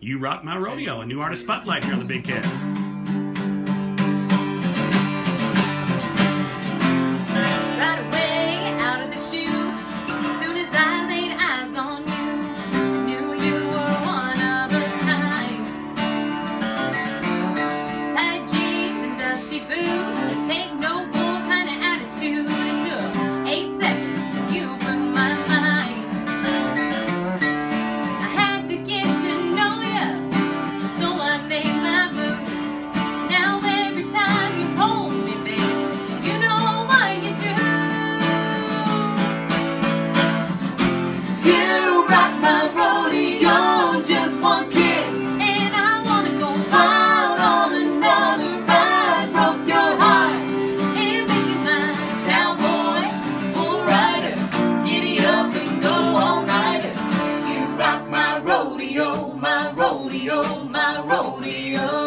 You Rock My Rodeo, a new artist spotlight here on the Big Cat. my rodeo.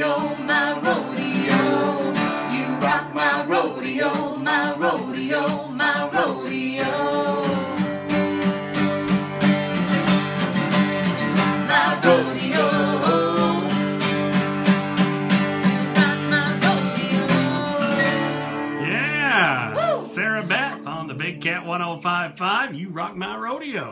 rodeo, my rodeo. You rock my rodeo, my rodeo, my rodeo. My rodeo. SaraBeth on the Big Cat 1055. You rock my rodeo.